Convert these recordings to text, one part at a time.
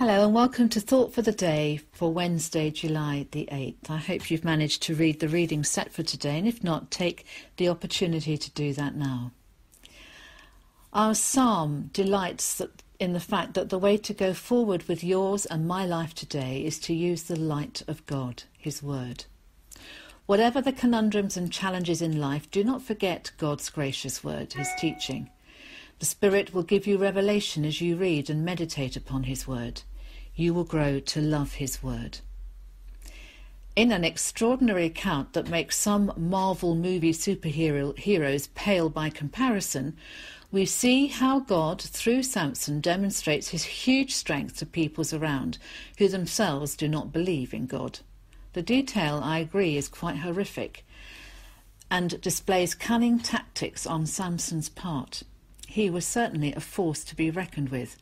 Hello and welcome to Thought for the Day for Wednesday, July the 8th. I hope you've managed to read the reading set for today, and if not, take the opportunity to do that now. Our psalm delights in the fact that the way to go forward with yours and my life today is to use the light of God, His Word. Whatever the conundrums and challenges in life, do not forget God's gracious Word, His teaching. The Spirit will give you revelation as you read and meditate upon His Word you will grow to love his word. In an extraordinary account that makes some Marvel movie superhero heroes pale by comparison, we see how God, through Samson, demonstrates his huge strength to peoples around who themselves do not believe in God. The detail, I agree, is quite horrific and displays cunning tactics on Samson's part. He was certainly a force to be reckoned with.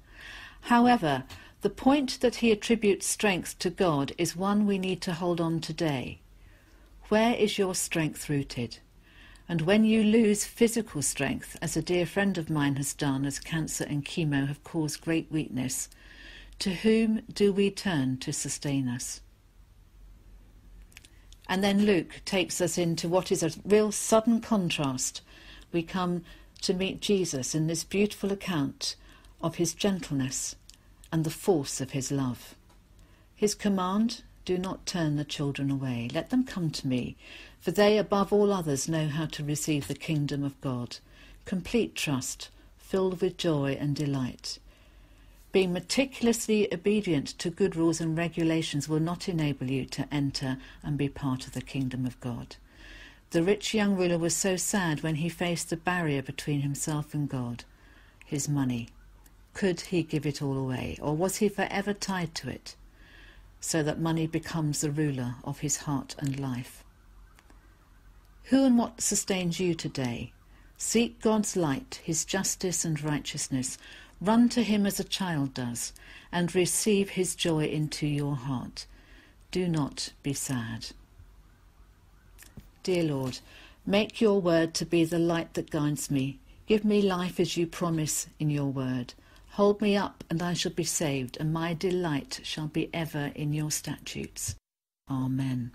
However, the point that he attributes strength to God is one we need to hold on today. Where is your strength rooted? And when you lose physical strength, as a dear friend of mine has done as cancer and chemo have caused great weakness, to whom do we turn to sustain us? And then Luke takes us into what is a real sudden contrast. We come to meet Jesus in this beautiful account of his gentleness and the force of his love. His command, do not turn the children away. Let them come to me, for they above all others know how to receive the kingdom of God. Complete trust, filled with joy and delight. Being meticulously obedient to good rules and regulations will not enable you to enter and be part of the kingdom of God. The rich young ruler was so sad when he faced the barrier between himself and God, his money. Could he give it all away, or was he forever tied to it, so that money becomes the ruler of his heart and life? Who and what sustains you today? Seek God's light, his justice and righteousness. Run to him as a child does, and receive his joy into your heart. Do not be sad. Dear Lord, make your word to be the light that guides me. Give me life as you promise in your word. Hold me up, and I shall be saved, and my delight shall be ever in your statutes. Amen.